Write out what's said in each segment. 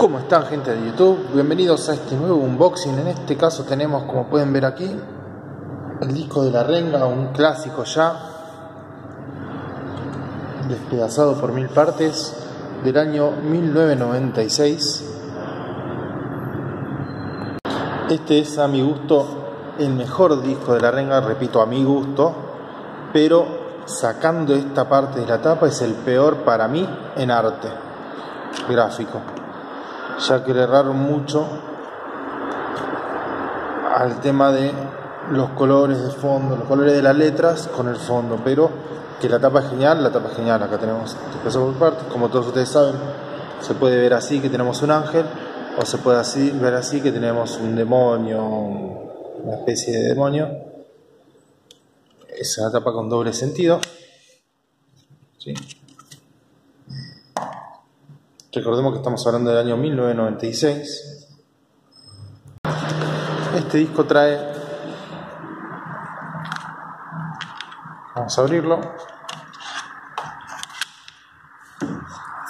¿Cómo están gente de YouTube? Bienvenidos a este nuevo unboxing. En este caso tenemos, como pueden ver aquí, el disco de la renga, un clásico ya, despedazado por mil partes, del año 1996. Este es a mi gusto el mejor disco de la renga, repito, a mi gusto, pero sacando esta parte de la tapa es el peor para mí en arte gráfico ya que le erraron mucho al tema de los colores de fondo, los colores de las letras con el fondo, pero que la tapa es genial, la tapa es genial, acá tenemos empezó por partes, como todos ustedes saben, se puede ver así que tenemos un ángel, o se puede así, ver así que tenemos un demonio, una especie de demonio. Es una tapa con doble sentido. ¿Sí? Recordemos que estamos hablando del año 1996. Este disco trae... Vamos a abrirlo.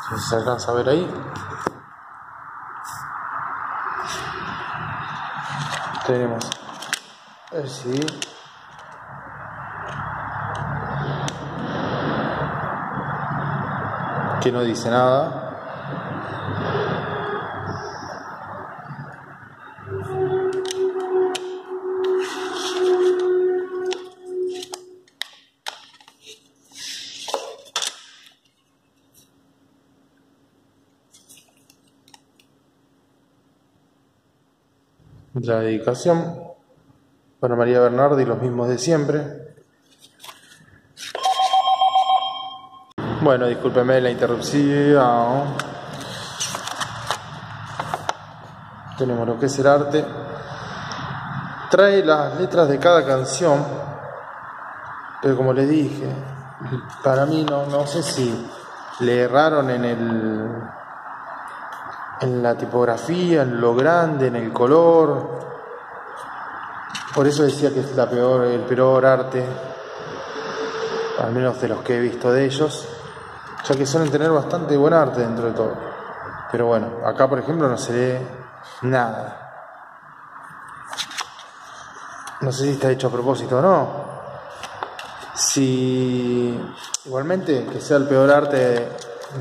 Si se alcanza a ver ahí. Tenemos el CD. Que no dice nada. La dedicación para María Bernardi, los mismos de siempre. Bueno, discúlpeme la interrupción. Tenemos lo que es el arte. Trae las letras de cada canción, pero como les dije, para mí no, no sé si le erraron en el en la tipografía, en lo grande, en el color. Por eso decía que es la peor, el peor arte, al menos de los que he visto de ellos, ya que suelen tener bastante buen arte dentro de todo. Pero bueno, acá por ejemplo no se ve nada. No sé si está hecho a propósito o no. Si igualmente que sea el peor arte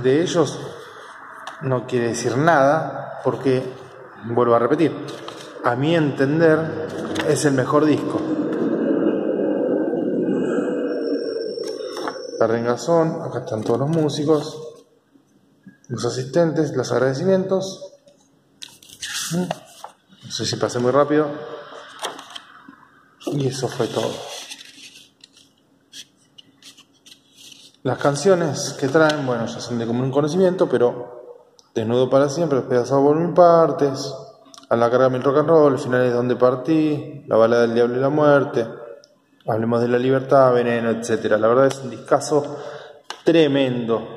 de ellos, no quiere decir nada porque, vuelvo a repetir, a mi entender es el mejor disco. La rengazón, acá están todos los músicos, los asistentes, los agradecimientos. No sé si pasé muy rápido. Y eso fue todo. Las canciones que traen, bueno, ya son de común conocimiento, pero Desnudo para siempre, despedazado por mil partes. A la carga mi rock and roll, el final es donde partí, la balada del diablo y la muerte. Hablemos de la libertad, veneno, etcétera. La verdad es un discazo tremendo.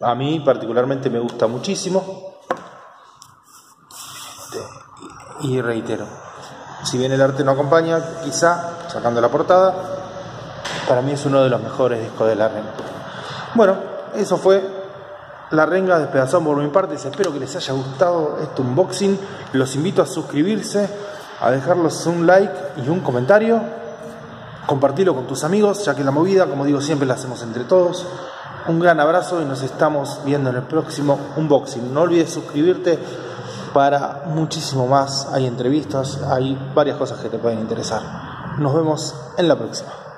A mí particularmente me gusta muchísimo. Y reitero, si bien el arte no acompaña, quizá, sacando la portada, para mí es uno de los mejores discos de la renta. Bueno, eso fue la renga despedazada por mi parte. Espero que les haya gustado este unboxing. Los invito a suscribirse, a dejarlos un like y un comentario. Compartirlo con tus amigos, ya que la movida, como digo siempre, la hacemos entre todos. Un gran abrazo y nos estamos viendo en el próximo unboxing. No olvides suscribirte para muchísimo más. Hay entrevistas, hay varias cosas que te pueden interesar. Nos vemos en la próxima.